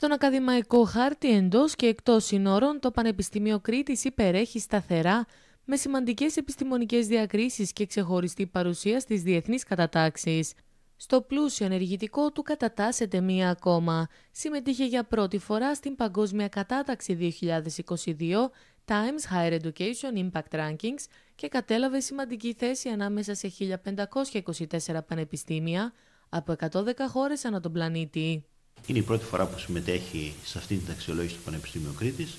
Στον ακαδημαϊκό χάρτη εντός και εκτός συνόρων, το Πανεπιστήμιο Κρήτης υπερέχει σταθερά με σημαντικές επιστημονικές διακρίσεις και ξεχωριστή παρουσία στις διεθνείς κατατάξεις. Στο πλούσιο ενεργητικό του κατατάσσεται μία ακόμα. Συμμετείχε για πρώτη φορά στην Παγκόσμια Κατάταξη 2022 Times Higher Education Impact Rankings και κατέλαβε σημαντική θέση ανάμεσα σε 1524 πανεπιστήμια από 110 χώρες ανά τον πλανήτη. Είναι η πρώτη φορά που συμμετέχει σε αυτή την αξιολόγηση του Πανεπιστήμιου Κρήτης.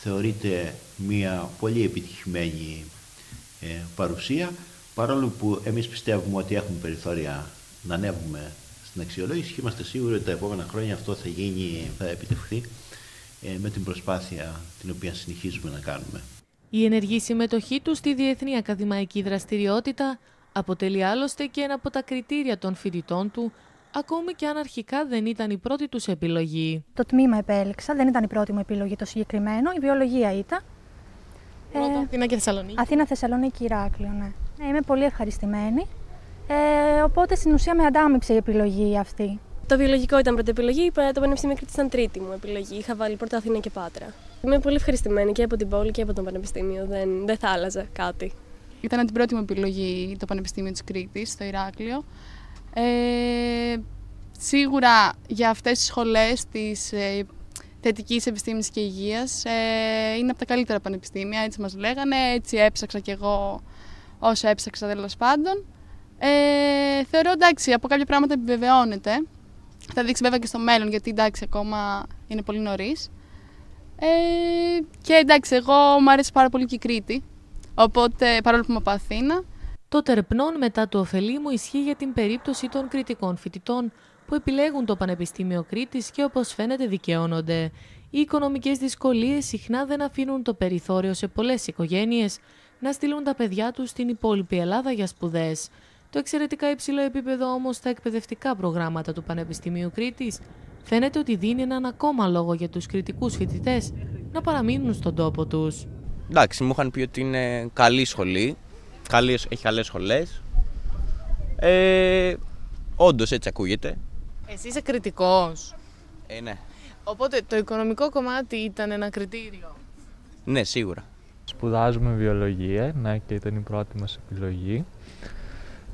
Θεωρείται μια πολύ επιτυχημένη ε, παρουσία, παρόλο που εμείς πιστεύουμε ότι έχουμε περιθώρια να ανέβουμε στην αξιολόγηση και είμαστε σίγουροι ότι τα επόμενα χρόνια αυτό θα γίνει, θα επιτευχθεί ε, με την προσπάθεια την οποία συνεχίζουμε να κάνουμε. Η ενεργή συμμετοχή του στη διεθνή ακαδημαϊκή δραστηριότητα αποτελεί άλλωστε και ένα από τα κριτήρια των φοιτητών του, ακόμη και αν αρχικά δεν ήταν η πρώτη τους επιλογή. Το τμήμα επέλεξα, δεν ήταν η πρώτη μου επιλογή το συγκεκριμένο, η βιολογία ήταν. Πρώτα ε, Αθήνα και Θεσσαλονίκη. Αθήνα, Θεσσαλονίκη, Ηράκλειο, ναι. Ε, είμαι πολύ ευχαριστημένη. Ε, οπότε στην ουσία με αντάμυψε η επιλογή αυτή. Το βιολογικό ήταν πρώτη επιλογή, το Πανεπιστήμιο Κρήτη ήταν τρίτη μου επιλογή. Είχα βάλει πρώτα Αθήνα και Πάτρα. Είμαι πολύ ευχαριστημένη και από την πόλη και από το Πανεπιστήμιο. Δεν, δεν θα άλλαζα κάτι. Ήταν την πρώτη μου επιλογή το Πανεπιστήμιο της Κρήτης, στο Ηράκλειο. Ε, σίγουρα για αυτές τις σχολές της ε, θετικής επιστήμης και υγείας ε, είναι από τα καλύτερα πανεπιστήμια, έτσι μας λέγανε, έτσι έψαξα κι εγώ όσο έψαξα τέλος πάντων. Ε, θεωρώ εντάξει, από κάποια πράγματα επιβεβαιώνεται. Θα δείξει βέβαια και στο μέλλον, γιατί εντάξει, ακόμα είναι πολύ νωρίς. Ε, και εντάξει, εγώ μου αρέσει πάρα πολύ και η Κρήτη. Οπότε, παρόλο που είμαι από Αθήνα. Το τερπνών μετά του ωφελήμου ισχύει για την περίπτωση των κριτικών φοιτητών που επιλέγουν το Πανεπιστήμιο Κρήτης και όπως φαίνεται δικαιώνονται. Οι οικονομικές δυσκολίες συχνά δεν αφήνουν το περιθώριο σε πολλές οικογένειες να στείλουν τα παιδιά τους στην υπόλοιπη Ελλάδα για σπουδές. Το εξαιρετικά υψηλό επίπεδο όμως στα εκπαιδευτικά προγράμματα του Πανεπιστημίου Κρήτης φαίνεται ότι δίνει έναν ακόμα λόγο για τους κριτικούς φοιτητές να παραμείνουν στον τόπο τους. Εντάξει, μου είχαν πει ότι είναι καλή σχολή, καλή, έχει καλές σχολές. Ε, όντως έτσι ακούγεται. Εσύ είσαι κριτικός. Ε, ναι. Οπότε το οικονομικό κομμάτι ήταν ένα κριτήριο. Ναι, σίγουρα. Σπουδάζουμε βιολογία, ναι, και ήταν η πρώτη μας επιλογή.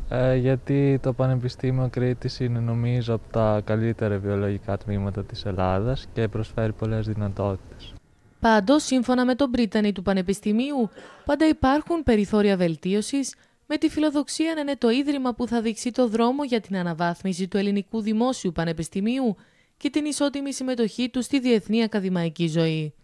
Ε, γιατί το Πανεπιστήμιο Κρήτης είναι νομίζω από τα καλύτερα βιολογικά τμήματα της Ελλάδας και προσφέρει πολλές δυνατότητες. Πάντως, σύμφωνα με τον Πρίτανη του Πανεπιστημίου, πάντα υπάρχουν περιθώρια βελτίωσης με τη φιλοδοξία να είναι το ίδρυμα που θα δείξει το δρόμο για την αναβάθμιση του ελληνικού δημόσιου πανεπιστημίου και την ισότιμη συμμετοχή του στη διεθνή ακαδημαϊκή ζωή.